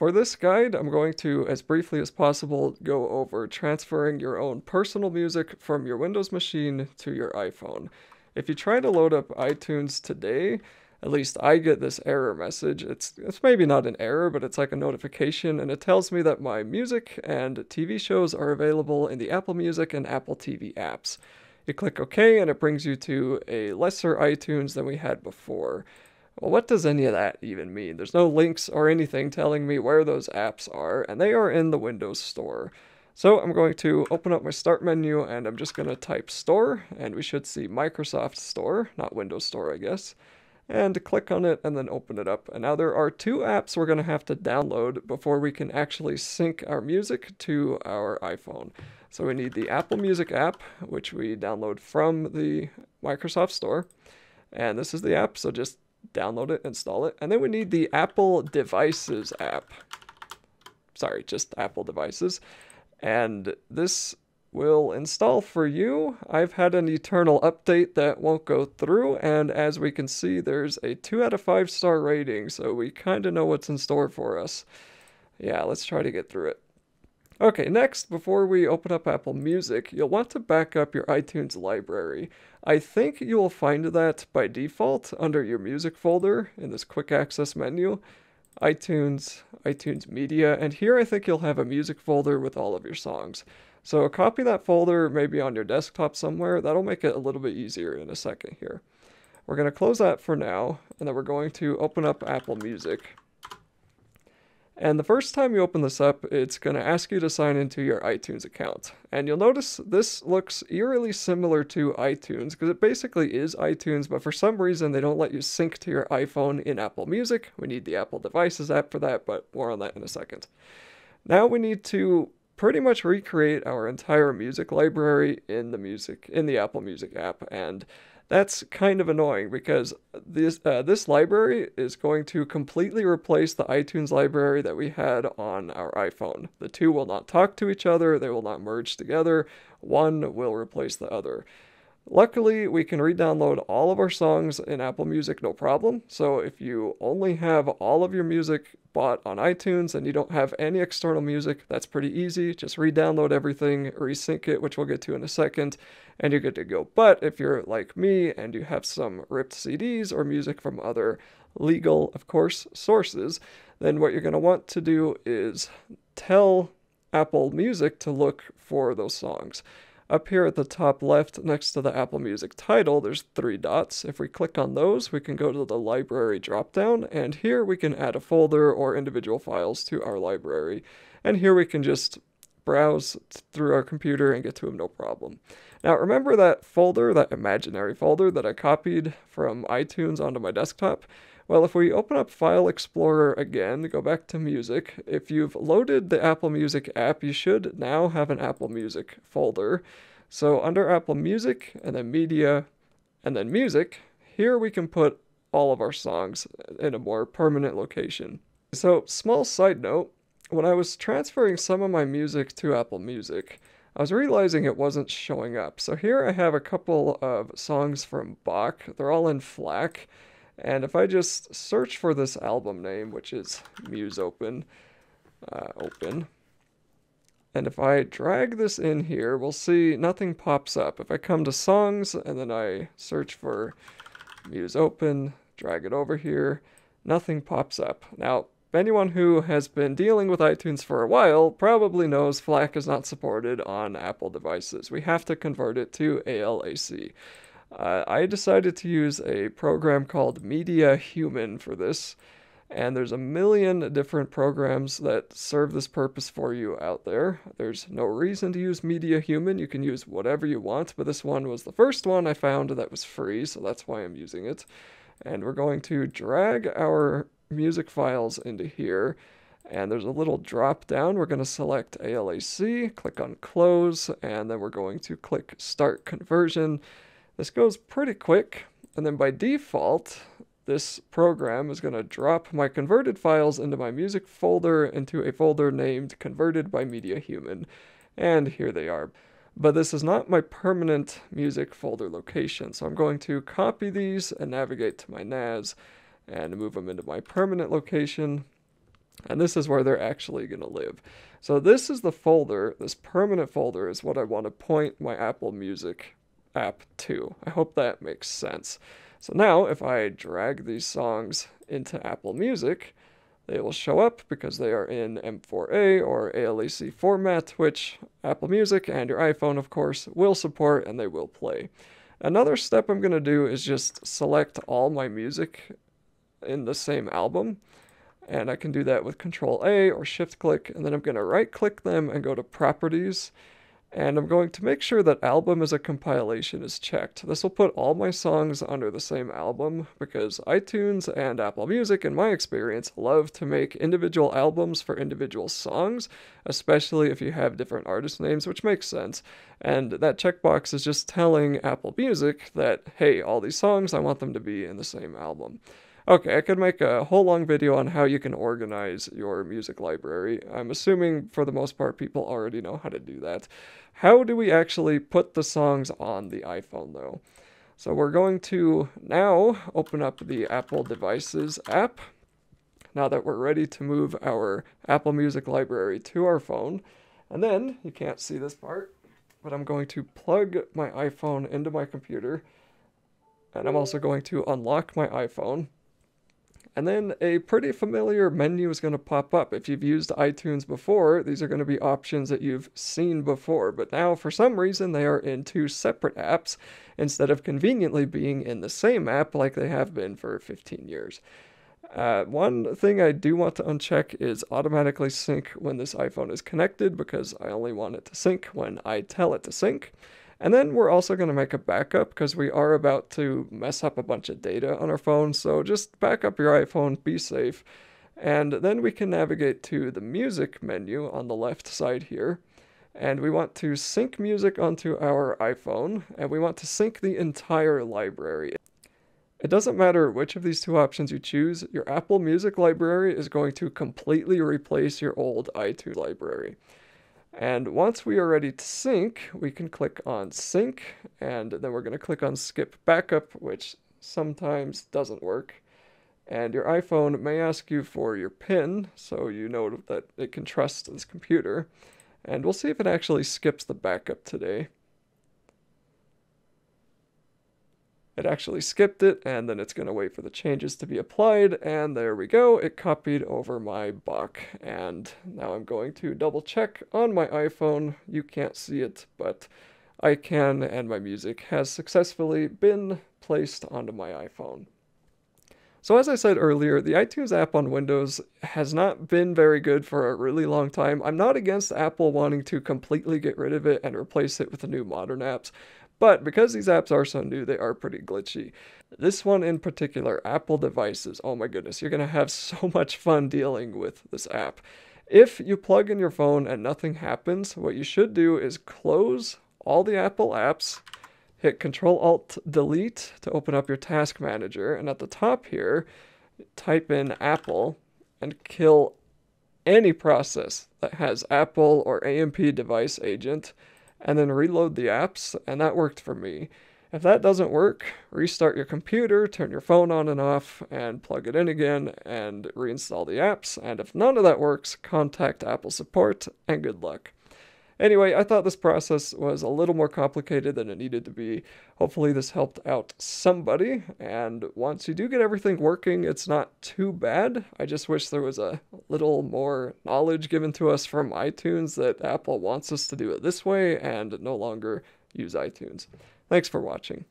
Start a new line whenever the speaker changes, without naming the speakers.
For this guide, I'm going to, as briefly as possible, go over transferring your own personal music from your Windows machine to your iPhone. If you try to load up iTunes today, at least I get this error message. It's it's maybe not an error, but it's like a notification and it tells me that my music and TV shows are available in the Apple Music and Apple TV apps. You click OK and it brings you to a lesser iTunes than we had before. Well, what does any of that even mean? There's no links or anything telling me where those apps are, and they are in the Windows Store. So I'm going to open up my start menu and I'm just going to type store, and we should see Microsoft Store, not Windows Store, I guess and click on it and then open it up. And now there are two apps we're going to have to download before we can actually sync our music to our iPhone. So we need the Apple Music app, which we download from the Microsoft Store. And this is the app, so just download it, install it. And then we need the Apple Devices app. Sorry, just Apple Devices. And this will install for you. I've had an eternal update that won't go through, and as we can see, there's a 2 out of 5 star rating, so we kind of know what's in store for us. Yeah, let's try to get through it. Okay, next, before we open up Apple Music, you'll want to back up your iTunes library. I think you will find that by default under your music folder in this quick access menu, iTunes, iTunes Media, and here I think you'll have a music folder with all of your songs. So copy that folder maybe on your desktop somewhere. That'll make it a little bit easier in a second here. We're going to close that for now, and then we're going to open up Apple Music. And the first time you open this up, it's going to ask you to sign into your iTunes account. And you'll notice this looks eerily similar to iTunes because it basically is iTunes, but for some reason they don't let you sync to your iPhone in Apple Music. We need the Apple Devices app for that, but more on that in a second. Now we need to pretty much recreate our entire music library in the music in the Apple Music app and that's kind of annoying because this uh, this library is going to completely replace the iTunes library that we had on our iPhone. The two will not talk to each other, they will not merge together. One will replace the other. Luckily, we can re-download all of our songs in Apple Music no problem. So if you only have all of your music bought on iTunes and you don't have any external music, that's pretty easy. Just re-download everything, resync it, which we'll get to in a second, and you're good to go. But if you're like me and you have some ripped CDs or music from other legal, of course, sources, then what you're going to want to do is tell Apple Music to look for those songs. Up here at the top left next to the Apple Music title, there's three dots. If we click on those, we can go to the library dropdown, and here we can add a folder or individual files to our library. And here we can just browse through our computer and get to them no problem. Now remember that folder, that imaginary folder that I copied from iTunes onto my desktop? Well, if we open up File Explorer again, go back to Music, if you've loaded the Apple Music app, you should now have an Apple Music folder. So under Apple Music, and then Media, and then Music, here we can put all of our songs in a more permanent location. So, small side note, when I was transferring some of my music to Apple Music, I was realizing it wasn't showing up. So here I have a couple of songs from Bach. They're all in FLAC. And if I just search for this album name, which is Musopen, uh, open, and if I drag this in here, we'll see nothing pops up. If I come to songs and then I search for Musopen, drag it over here, nothing pops up. Now, anyone who has been dealing with iTunes for a while probably knows FLAC is not supported on Apple devices. We have to convert it to ALAC. Uh, I decided to use a program called MediaHuman for this, and there's a million different programs that serve this purpose for you out there. There's no reason to use MediaHuman, you can use whatever you want, but this one was the first one I found that was free, so that's why I'm using it. And we're going to drag our music files into here. And there's a little drop down. We're going to select ALAC, click on close, and then we're going to click start conversion. This goes pretty quick, and then by default, this program is going to drop my converted files into my music folder into a folder named converted by MediaHuman. And here they are. But this is not my permanent music folder location so i'm going to copy these and navigate to my NAS and move them into my permanent location. And this is where they're actually going to live. So this is the folder, this permanent folder is what I want to point my Apple Music app to. I hope that makes sense. So now if I drag these songs into Apple Music, they will show up because they are in M4A or ALAC format, which Apple Music and your iPhone, of course, will support and they will play. Another step I'm going to do is just select all my music in the same album. And I can do that with Control A or Shift click, and then I'm going to right click them and go to Properties and I'm going to make sure that album as a compilation is checked. This will put all my songs under the same album because iTunes and Apple Music, in my experience, love to make individual albums for individual songs, especially if you have different artist names, which makes sense. And that checkbox is just telling Apple Music that, hey, all these songs, I want them to be in the same album. Okay, I could make a whole long video on how you can organize your music library. I'm assuming for the most part people already know how to do that. How do we actually put the songs on the iPhone though? So we're going to now open up the Apple Devices app. Now that we're ready to move our Apple Music library to our phone. And then, you can't see this part, but I'm going to plug my iPhone into my computer. And I'm also going to unlock my iPhone. And then a pretty familiar menu is going to pop up. If you've used iTunes before, these are going to be options that you've seen before. But now, for some reason, they are in two separate apps instead of conveniently being in the same app like they have been for 15 years. Uh, one thing I do want to uncheck is automatically sync when this iPhone is connected because I only want it to sync when I tell it to sync. And then we're also going to make a backup because we are about to mess up a bunch of data on our phone. So just back up your iPhone, be safe. And then we can navigate to the music menu on the left side here. And we want to sync music onto our iPhone, and we want to sync the entire library. It doesn't matter which of these two options you choose, your Apple Music library is going to completely replace your old iTunes library. And once we are ready to sync, we can click on sync, and then we're going to click on skip backup, which sometimes doesn't work. And your iPhone may ask you for your PIN, so you know that it can trust this computer. And we'll see if it actually skips the backup today. It actually skipped it, and then it's going to wait for the changes to be applied, and there we go. It copied over my Bach, and now I'm going to double check on my iPhone. You can't see it, but I can, and my music has successfully been placed onto my iPhone. So as I said earlier, the iTunes app on Windows has not been very good for a really long time. I'm not against Apple wanting to completely get rid of it and replace it with the new modern apps, but because these apps are so new, they are pretty glitchy. This one in particular, Apple devices, oh my goodness, you're going to have so much fun dealing with this app. If you plug in your phone and nothing happens, what you should do is close all the Apple apps, hit Control Alt Delete to open up your task manager, and at the top here, type in Apple and kill any process that has Apple or AMP device agent and then reload the apps, and that worked for me. If that doesn't work, restart your computer, turn your phone on and off, and plug it in again, and reinstall the apps. And if none of that works, contact Apple support, and good luck. Anyway, I thought this process was a little more complicated than it needed to be. Hopefully, this helped out somebody. And once you do get everything working, it's not too bad. I just wish there was a little more knowledge given to us from iTunes that Apple wants us to do it this way and no longer use iTunes. Thanks for watching.